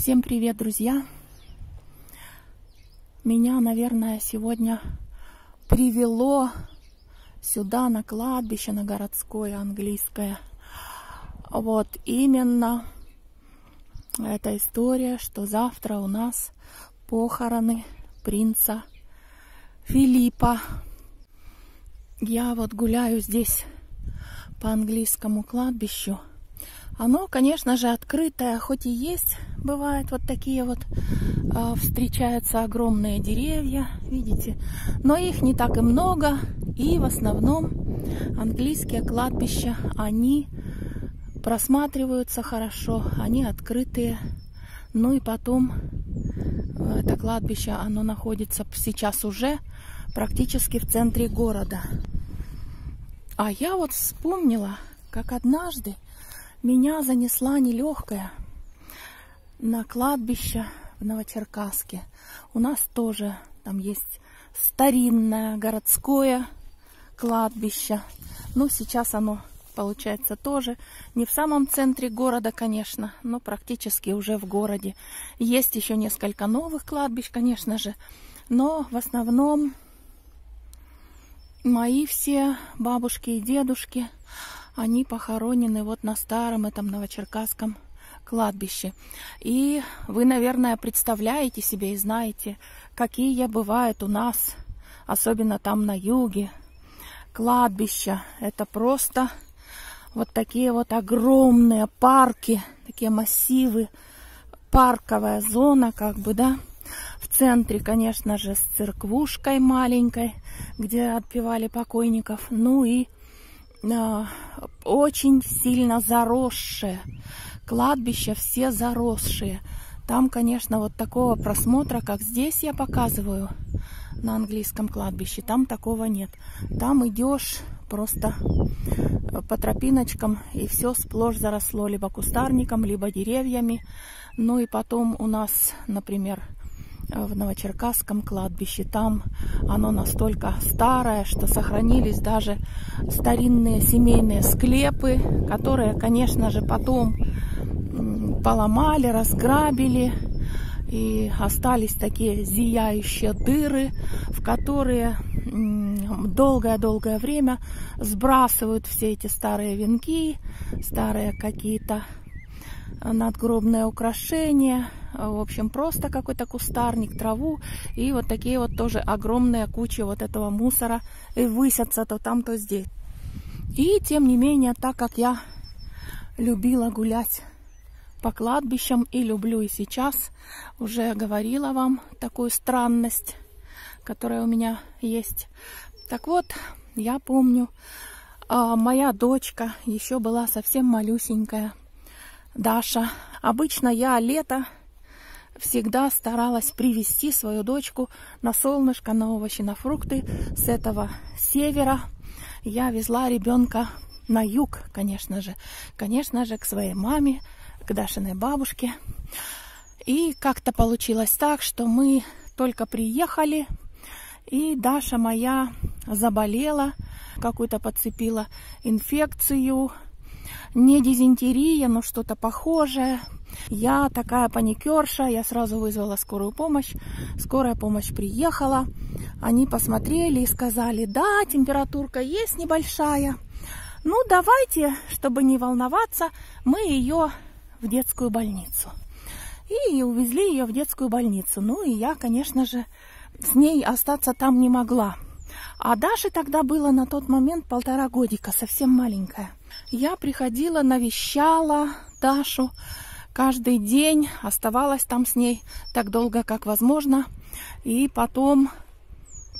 Всем привет, друзья! Меня, наверное, сегодня привело сюда, на кладбище, на городское английское. Вот именно эта история, что завтра у нас похороны принца Филиппа. Я вот гуляю здесь по английскому кладбищу – оно, конечно же, открытое, хоть и есть, бывают вот такие вот, э, встречаются огромные деревья, видите, но их не так и много, и в основном английские кладбища, они просматриваются хорошо, они открытые, ну и потом э, это кладбище, оно находится сейчас уже практически в центре города. А я вот вспомнила, как однажды меня занесла нелегкая на кладбище в Новочеркасске. У нас тоже там есть старинное городское кладбище. Ну, сейчас оно получается тоже не в самом центре города, конечно, но практически уже в городе. Есть еще несколько новых кладбищ, конечно же, но в основном мои все бабушки и дедушки, они похоронены вот на старом этом новочеркасском кладбище. И вы, наверное, представляете себе и знаете, какие бывают у нас, особенно там на юге, кладбища. Это просто вот такие вот огромные парки, такие массивы, парковая зона, как бы, да. В центре, конечно же, с церквушкой маленькой, где отпевали покойников. Ну и э, очень сильно заросшее. Кладбища все заросшие. Там, конечно, вот такого просмотра, как здесь я показываю на английском кладбище, там такого нет. Там идешь просто э, по тропиночкам, и все сплошь заросло либо кустарником, либо деревьями. Ну и потом у нас, например, в Новочеркасском кладбище. Там оно настолько старое, что сохранились даже старинные семейные склепы, которые, конечно же, потом поломали, разграбили. И остались такие зияющие дыры, в которые долгое-долгое время сбрасывают все эти старые венки, старые какие-то надгробные украшения, в общем, просто какой-то кустарник, траву, и вот такие вот тоже огромные кучи вот этого мусора и высятся то там, то здесь. И тем не менее, так как я любила гулять по кладбищам и люблю и сейчас, уже говорила вам такую странность, которая у меня есть. Так вот, я помню, а, моя дочка еще была совсем малюсенькая, Даша. Обычно я лето всегда старалась привести свою дочку на солнышко, на овощи, на фрукты с этого севера. Я везла ребенка на юг, конечно же. Конечно же, к своей маме, Дашиной бабушке. И как-то получилось так, что мы только приехали, и Даша моя заболела, какую-то подцепила инфекцию, не дизентерия, но что-то похожее. Я такая паникерша, я сразу вызвала скорую помощь. Скорая помощь приехала. Они посмотрели и сказали, да, температурка есть небольшая. Ну, давайте, чтобы не волноваться, мы ее в детскую больницу. И увезли ее в детскую больницу. Ну, и я, конечно же, с ней остаться там не могла. А Даше тогда было на тот момент полтора годика, совсем маленькая. Я приходила, навещала Дашу каждый день, оставалась там с ней так долго, как возможно. И потом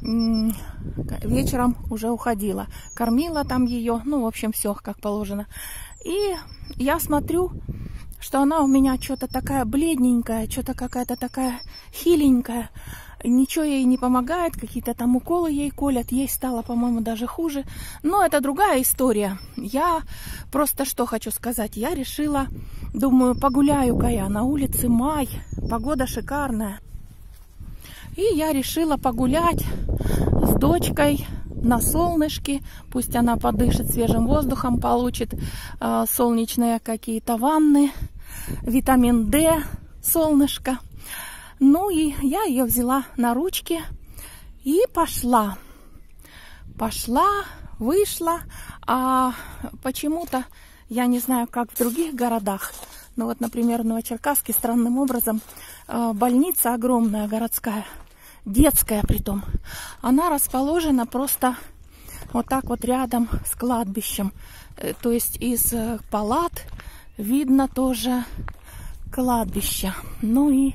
вечером уже уходила. Кормила там ее, ну, в общем, все как положено. И я смотрю, что она у меня что-то такая бледненькая, что-то какая-то такая хиленькая ничего ей не помогает, какие-то там уколы ей колят, ей стало, по-моему, даже хуже. Но это другая история. Я просто что хочу сказать, я решила, думаю, погуляю-ка я на улице май, погода шикарная. И я решила погулять с дочкой на солнышке, пусть она подышит свежим воздухом, получит э, солнечные какие-то ванны, витамин D, солнышко. Ну и я ее взяла на ручки и пошла. Пошла, вышла, а почему-то, я не знаю, как в других городах, но вот, например, в Новочеркасске странным образом э, больница огромная городская, детская притом, она расположена просто вот так вот рядом с кладбищем. Э, то есть из э, палат видно тоже кладбище. Ну и,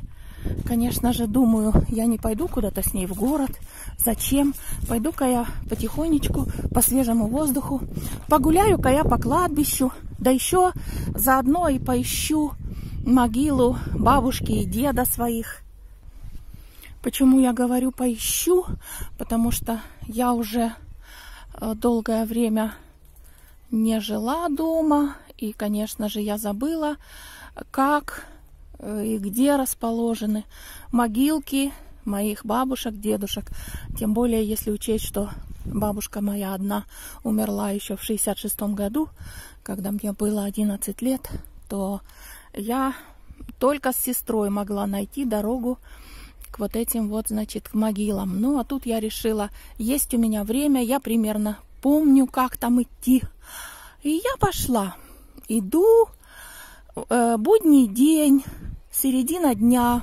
конечно же, думаю, я не пойду куда-то с ней в город. Зачем? Пойду-ка я потихонечку по свежему воздуху, погуляю-ка я по кладбищу, да еще заодно и поищу могилу бабушки и деда своих. Почему я говорю поищу? Потому что я уже э, долгое время не жила дома, и, конечно же, я забыла, как э, и где расположены могилки моих бабушек, дедушек. Тем более, если учесть, что бабушка моя одна умерла еще в 66 году, когда мне было 11 лет, то я только с сестрой могла найти дорогу к вот этим вот, значит, к могилам. Ну, а тут я решила, есть у меня время, я примерно помню, как там идти. И я пошла. Иду, э, будний день, середина дня,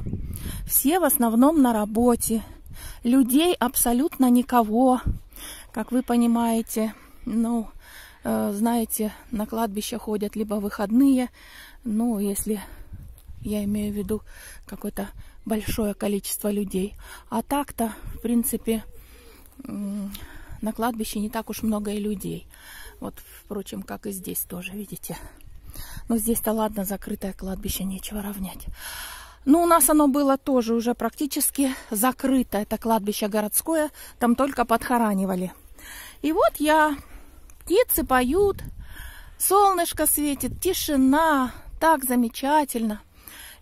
все в основном на работе, людей абсолютно никого, как вы понимаете, ну, э, знаете, на кладбище ходят либо выходные, ну, если я имею в виду какое-то большое количество людей. А так-то, в принципе, на кладбище не так уж много и людей. Вот, впрочем, как и здесь тоже, видите. Но здесь-то ладно, закрытое кладбище, нечего равнять. Ну, у нас оно было тоже уже практически закрыто. Это кладбище городское, там только подхоранивали. И вот я, птицы поют, солнышко светит, тишина, так замечательно.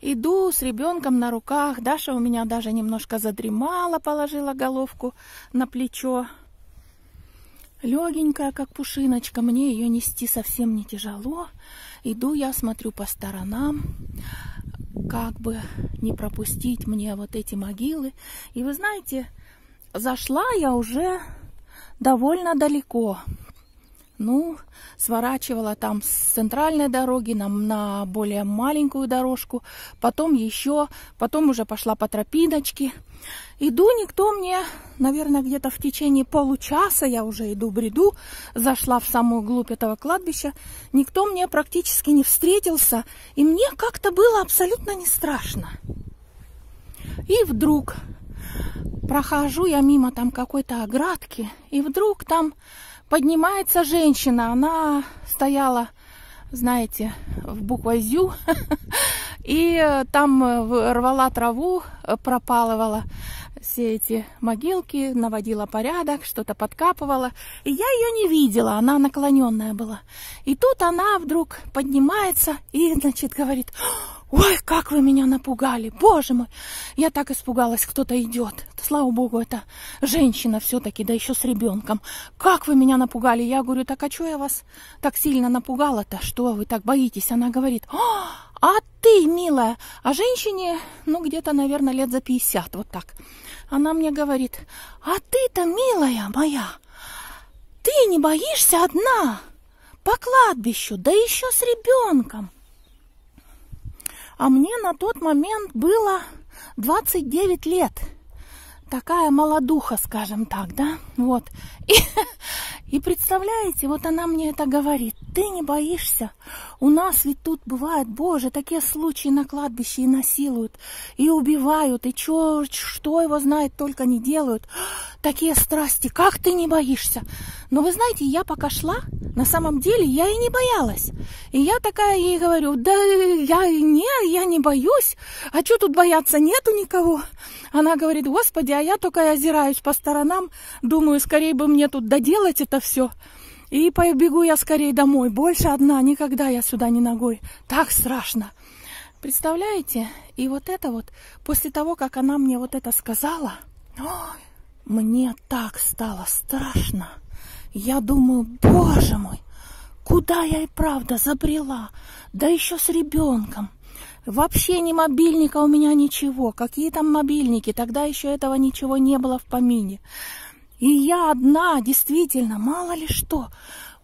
Иду с ребенком на руках. Даша у меня даже немножко задремала, положила головку на плечо. Легенькая, как пушиночка, мне ее нести совсем не тяжело. Иду я, смотрю по сторонам, как бы не пропустить мне вот эти могилы. И вы знаете, зашла я уже довольно далеко. Ну, сворачивала там с центральной дороги на, на более маленькую дорожку, потом еще, потом уже пошла по тропиночке. Иду, никто мне, наверное, где-то в течение получаса, я уже иду бреду, зашла в самую глубь этого кладбища, никто мне практически не встретился, и мне как-то было абсолютно не страшно. И вдруг прохожу я мимо там какой-то оградки, и вдруг там поднимается женщина, она стояла, знаете, в буквой ЗЮ, и там рвала траву, пропалывала все эти могилки, наводила порядок, что-то подкапывала. И я ее не видела, она наклоненная была. И тут она вдруг поднимается и, значит, говорит, Ой, как вы меня напугали, боже мой! Я так испугалась, кто-то идет. Слава богу, это женщина все-таки, да еще с ребенком. Как вы меня напугали? Я говорю, так а что я вас так сильно напугала-то? Что вы так боитесь? Она говорит, а ты, милая, а женщине, ну, где-то, наверное, лет за 50, вот так. Она мне говорит, а ты-то, милая моя, ты не боишься одна по кладбищу, да еще с ребенком. А мне на тот момент было 29 лет. Такая молодуха, скажем так, да? Вот. И, и представляете, вот она мне это говорит. Ты не боишься? У нас ведь тут бывает, боже, такие случаи на кладбище и насилуют, и убивают, и чё, что его знает, только не делают. Такие страсти, как ты не боишься? Но вы знаете, я пока шла, на самом деле я и не боялась. И я такая ей говорю, да я не, я не боюсь. А что тут бояться, нету никого. Она говорит, господи, а я только озираюсь по сторонам, думаю, скорее бы мне тут доделать это все. И побегу я скорее домой. Больше одна, никогда я сюда не ногой. Так страшно. Представляете? И вот это вот, после того, как она мне вот это сказала, ой, мне так стало страшно. Я думаю, боже мой, куда я и правда забрела? Да еще с ребенком. Вообще ни мобильника у меня ничего. Какие там мобильники? Тогда еще этого ничего не было в помине. И я одна, действительно, мало ли что.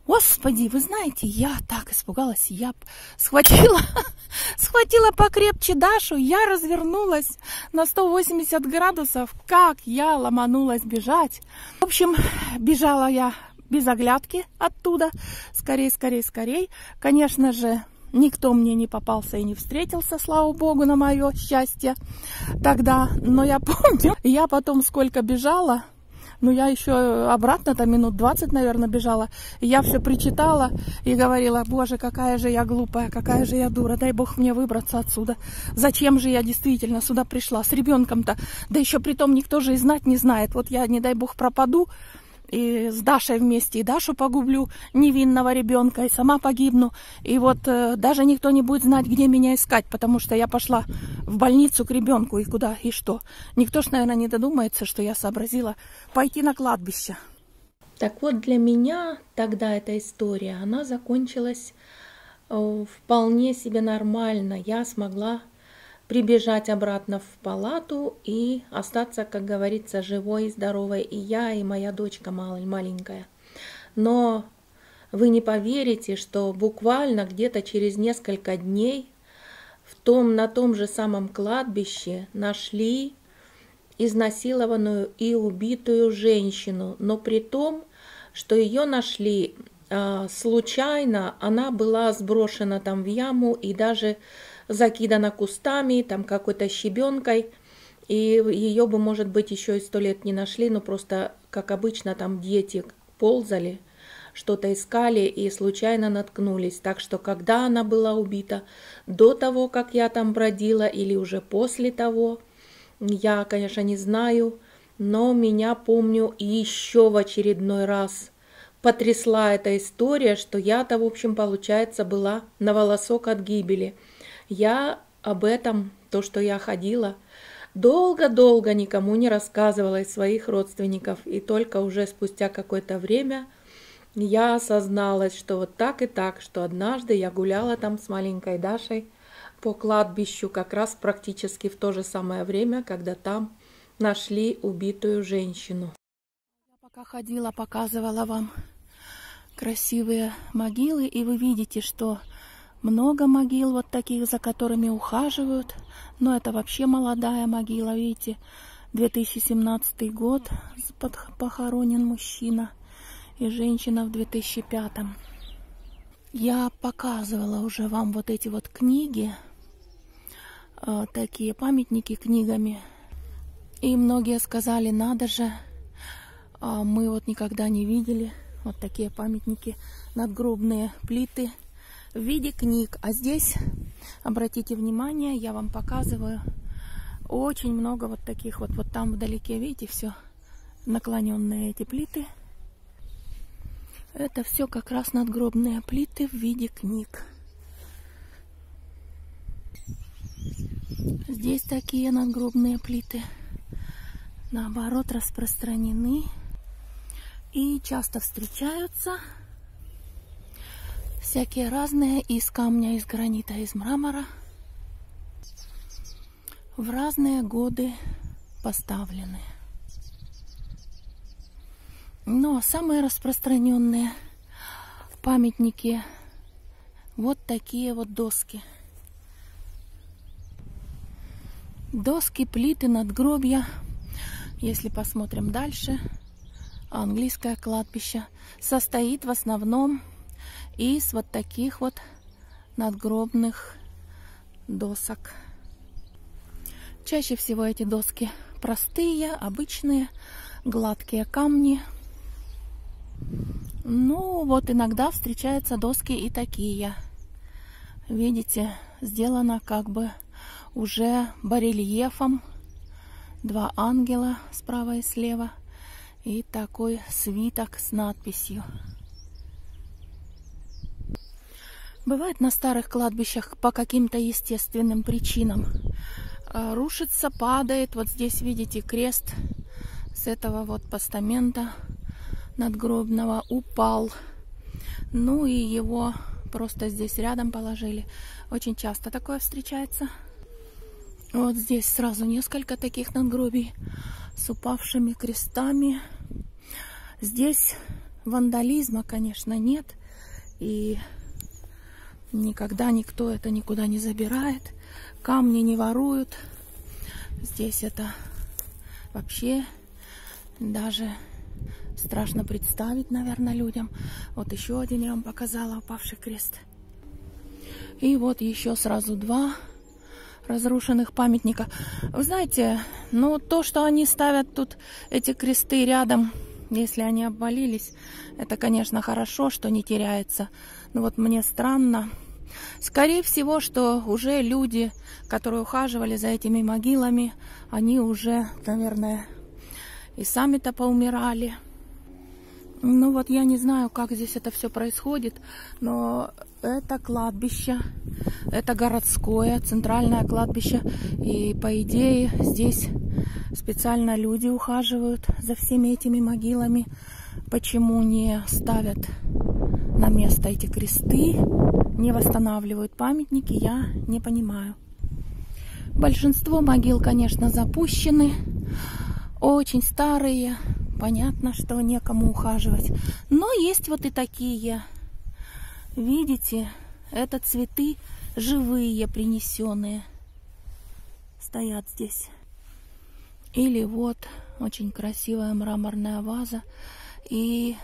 Господи, вы знаете, я так испугалась, я схватила, схватила покрепче Дашу, я развернулась на 180 градусов, как я ломанулась бежать. В общем, бежала я без оглядки оттуда, скорей, скорей, скорей. Конечно же, никто мне не попался и не встретился, слава богу, на мое счастье тогда. Но я помню, я потом сколько бежала, ну, я еще обратно, там минут 20, наверное, бежала. Я все причитала и говорила, боже, какая же я глупая, какая же я дура, дай бог мне выбраться отсюда. Зачем же я действительно сюда пришла с ребенком-то? Да еще при том никто же и знать не знает. Вот я, не дай бог, пропаду, и с Дашей вместе, и Дашу погублю, невинного ребенка, и сама погибну. И вот э, даже никто не будет знать, где меня искать, потому что я пошла в больницу к ребенку, и куда, и что. Никто ж, наверное, не додумается, что я сообразила пойти на кладбище. Так вот, для меня тогда эта история, она закончилась э, вполне себе нормально. Я смогла прибежать обратно в палату и остаться, как говорится, живой здоровой и я, и моя дочка маленькая. Но вы не поверите, что буквально где-то через несколько дней в том, на том же самом кладбище нашли изнасилованную и убитую женщину, но при том, что ее нашли э, случайно, она была сброшена там в яму и даже закидана кустами, там какой-то щебенкой, и ее бы, может быть, еще и сто лет не нашли, но просто, как обычно, там дети ползали, что-то искали и случайно наткнулись. Так что, когда она была убита, до того, как я там бродила, или уже после того, я, конечно, не знаю, но меня, помню, еще в очередной раз потрясла эта история, что я-то, в общем, получается, была на волосок от гибели – я об этом, то, что я ходила, долго-долго никому не рассказывала из своих родственников, и только уже спустя какое-то время я осозналась, что вот так и так, что однажды я гуляла там с маленькой Дашей по кладбищу как раз практически в то же самое время, когда там нашли убитую женщину. Я пока ходила, показывала вам красивые могилы, и вы видите, что много могил вот таких, за которыми ухаживают. Но это вообще молодая могила, видите. 2017 год похоронен мужчина и женщина в 2005. Я показывала уже вам вот эти вот книги, э, такие памятники книгами. И многие сказали, надо же, а мы вот никогда не видели вот такие памятники, надгробные плиты – в виде книг. А здесь, обратите внимание, я вам показываю очень много вот таких вот. Вот там вдалеке, видите, все наклоненные эти плиты. Это все как раз надгробные плиты в виде книг. Здесь такие надгробные плиты, наоборот, распространены и часто встречаются всякие разные из камня, из гранита, из мрамора. В разные годы поставлены. Но самые распространенные памятники вот такие вот доски. Доски, плиты, надгробья. Если посмотрим дальше, английское кладбище состоит в основном из вот таких вот надгробных досок. Чаще всего эти доски простые, обычные, гладкие камни. Ну, вот иногда встречаются доски и такие. Видите, сделано как бы уже барельефом. Два ангела справа и слева. И такой свиток с надписью. Бывает на старых кладбищах по каким-то естественным причинам. А, рушится, падает. Вот здесь видите крест с этого вот постамента надгробного упал. Ну и его просто здесь рядом положили. Очень часто такое встречается. Вот здесь сразу несколько таких надгробий с упавшими крестами. Здесь вандализма, конечно, нет. И никогда никто это никуда не забирает. Камни не воруют. Здесь это вообще даже страшно представить, наверное, людям. Вот еще один я вам показала, упавший крест. И вот еще сразу два разрушенных памятника. Вы знаете, ну то, что они ставят тут эти кресты рядом, если они обвалились, это, конечно, хорошо, что не теряется. Но вот мне странно. Скорее всего, что уже люди, которые ухаживали за этими могилами, они уже, наверное, и сами-то поумирали. Ну вот я не знаю, как здесь это все происходит, но это кладбище, это городское, центральное кладбище. И по идее здесь специально люди ухаживают за всеми этими могилами. Почему не ставят на место эти кресты, не восстанавливают памятники, я не понимаю. Большинство могил, конечно, запущены, очень старые, понятно, что некому ухаживать. Но есть вот и такие. Видите, это цветы живые, принесенные. Стоят здесь. Или вот очень красивая мраморная ваза. И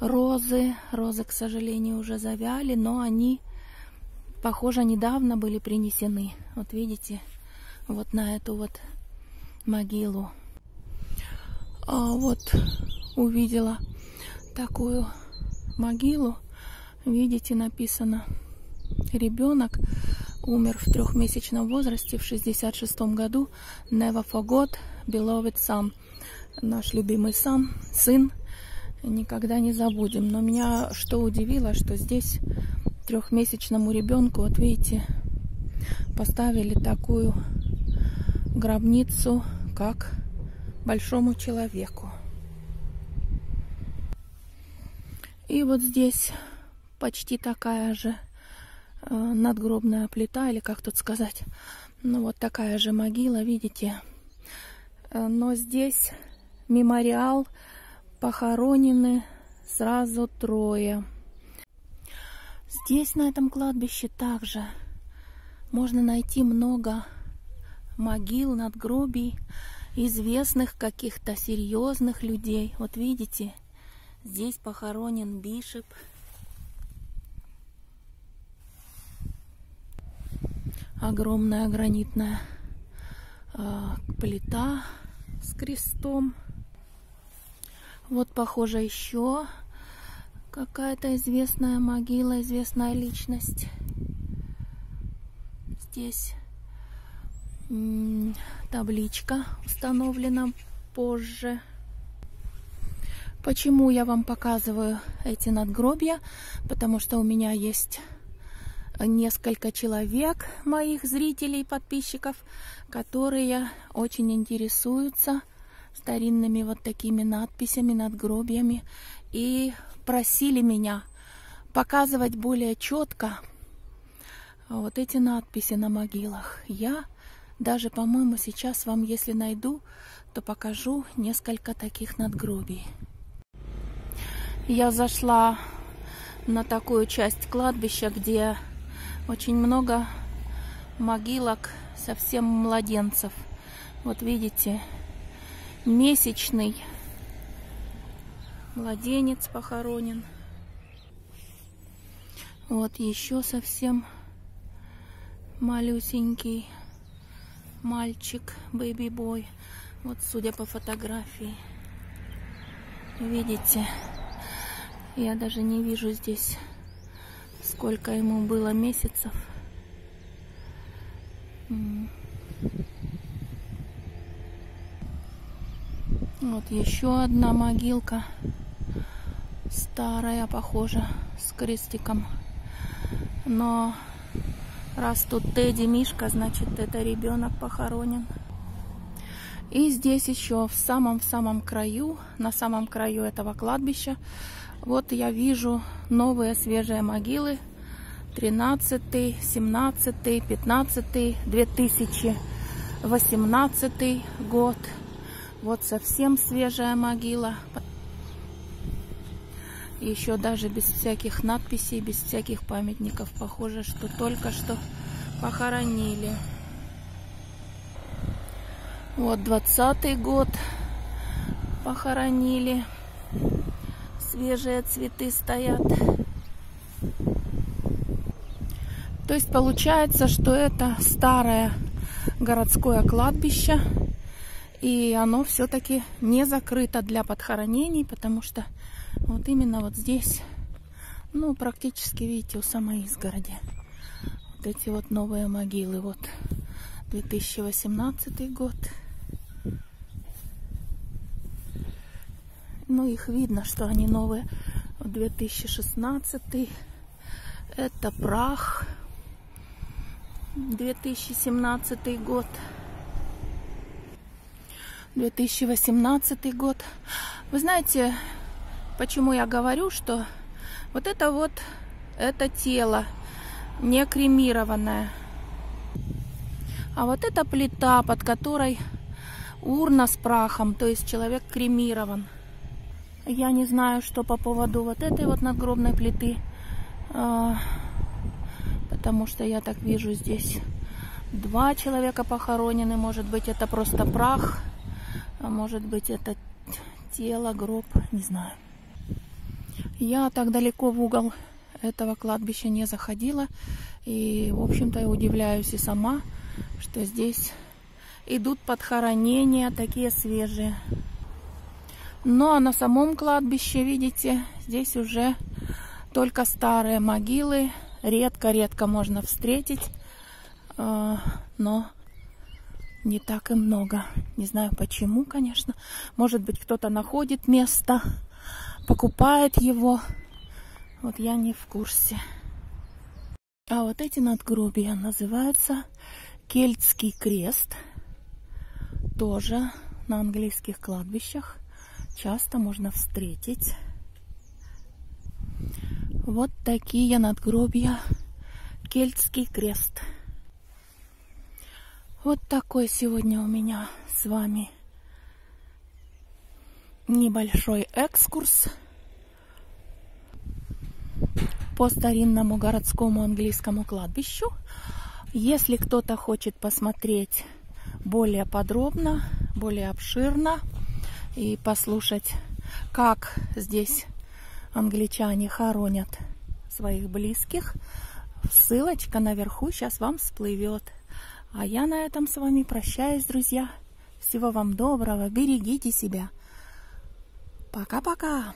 розы. Розы, к сожалению, уже завяли, но они, похоже, недавно были принесены. Вот видите, вот на эту вот могилу а вот увидела такую могилу. Видите, написано ребенок умер в трехмесячном возрасте в 66 году. Never forgot, beloved son. Наш любимый сын, сын, никогда не забудем. Но меня что удивило, что здесь трехмесячному ребенку, вот видите, поставили такую гробницу, как большому человеку. И вот здесь почти такая же надгробная плита, или как тут сказать, ну вот такая же могила, видите. Э, но здесь мемориал похоронены сразу трое. Здесь, на этом кладбище, также можно найти много могил, надгробий, известных каких-то серьезных людей. Вот видите, здесь похоронен Бишеп. Огромная гранитная э, плита с крестом. Вот, похоже, еще какая-то известная могила, известная личность. Здесь табличка установлена позже. Почему я вам показываю эти надгробья? Потому что у меня есть несколько человек, моих зрителей, подписчиков, которые очень интересуются старинными вот такими надписями, надгробьями и просили меня показывать более четко вот эти надписи на могилах. Я даже, по-моему, сейчас вам, если найду, то покажу несколько таких надгробий. Я зашла на такую часть кладбища, где очень много могилок совсем младенцев. Вот видите, месячный младенец похоронен. Вот еще совсем малюсенький мальчик, бэйби-бой. Вот судя по фотографии. Видите, я даже не вижу здесь, сколько ему было месяцев. Вот еще одна могилка. Старая, похоже, с крестиком. Но Раз тут Тедди Мишка, значит это ребенок похоронен. И здесь еще в самом-в самом краю, на самом краю этого кладбища, вот я вижу новые свежие могилы 13, 17, 15, 2018 год. Вот совсем свежая могила. Еще даже без всяких надписей, без всяких памятников. Похоже, что только что похоронили. Вот двадцатый год похоронили. Свежие цветы стоят. То есть получается, что это старое городское кладбище. И оно все-таки не закрыто для подхоронений, потому что вот именно вот здесь, ну, практически, видите, у самой изгороди. Вот эти вот новые могилы. Вот 2018 год. Ну, их видно, что они новые. 2016. Это прах. 2017 год. 2018 год. Вы знаете, почему я говорю, что вот это вот, это тело не кремированное. А вот эта плита, под которой урна с прахом, то есть человек кремирован. Я не знаю, что по поводу вот этой вот надгробной плиты, а, потому что я так вижу здесь два человека похоронены. Может быть, это просто прах, а может быть, это тело, гроб, не знаю. Я так далеко в угол этого кладбища не заходила. И, в общем-то, я удивляюсь и сама, что здесь идут подхоронения такие свежие. Ну а на самом кладбище, видите, здесь уже только старые могилы. Редко-редко можно встретить, а, но не так и много. Не знаю почему, конечно. Может быть, кто-то находит место, покупает его. Вот я не в курсе. А вот эти надгробия называются Кельтский крест. Тоже на английских кладбищах часто можно встретить. Вот такие надгробья. Кельтский крест. Вот такой сегодня у меня с вами небольшой экскурс по старинному городскому английскому кладбищу. Если кто-то хочет посмотреть более подробно, более обширно, и послушать, как здесь англичане хоронят своих близких. Ссылочка наверху сейчас вам всплывет. А я на этом с вами прощаюсь, друзья. Всего вам доброго, берегите себя. Пока-пока.